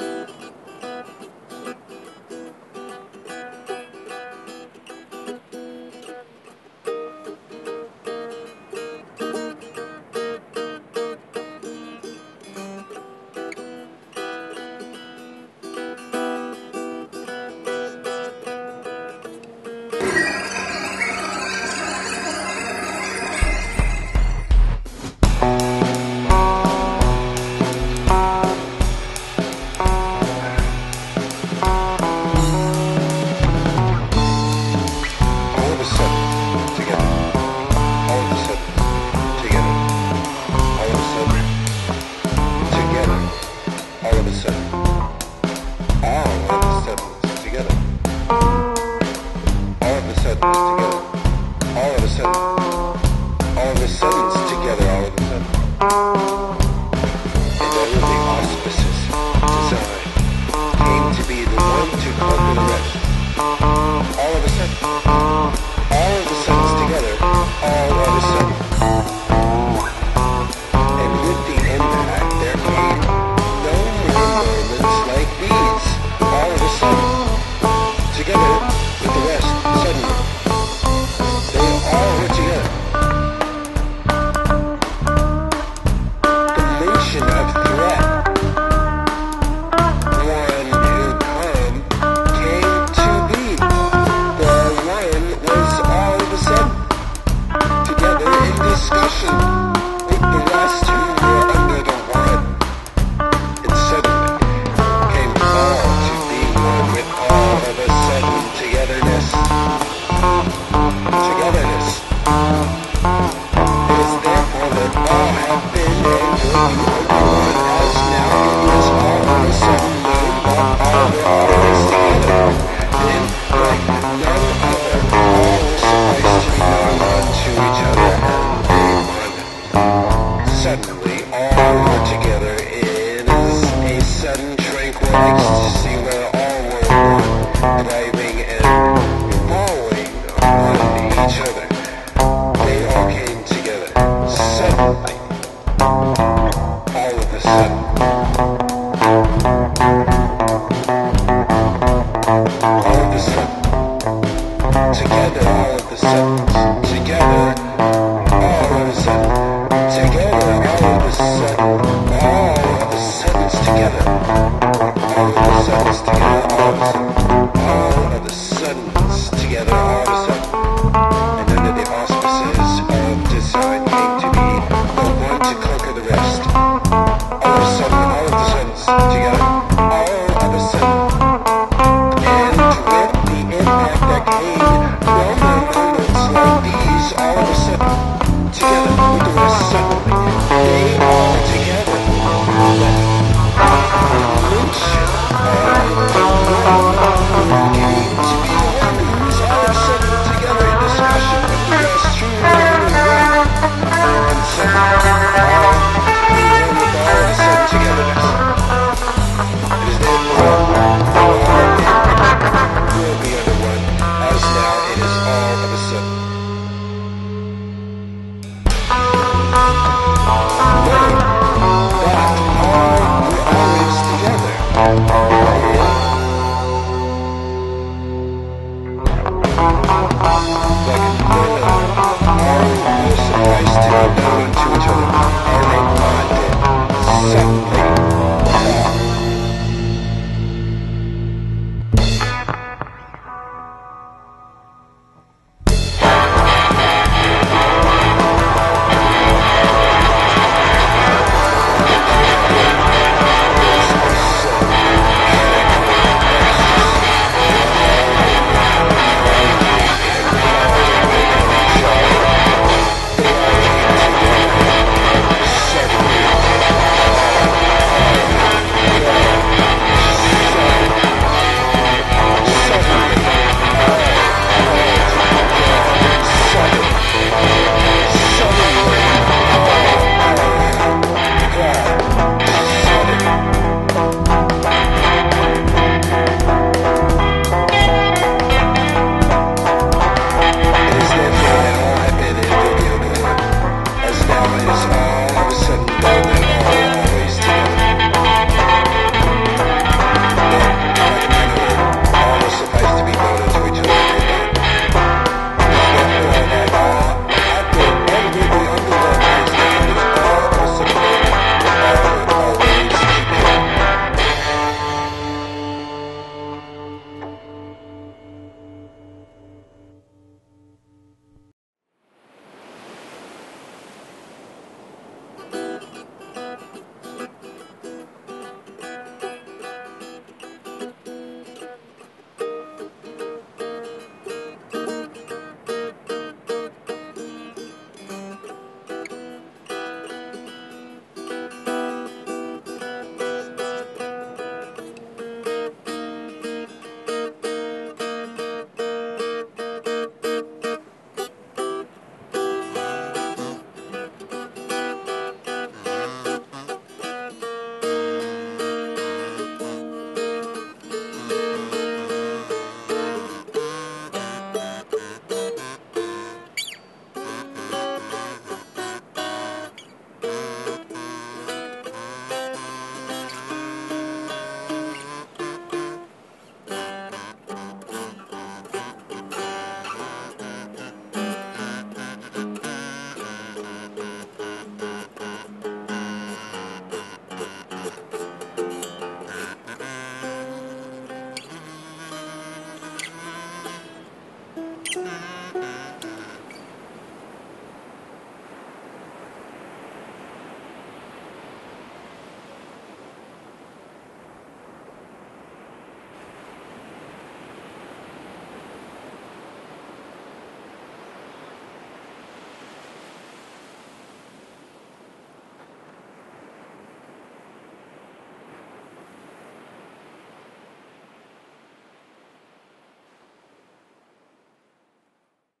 All Suddenly all together. It is a sudden tranquil Hey, Roman, Roman, like these, all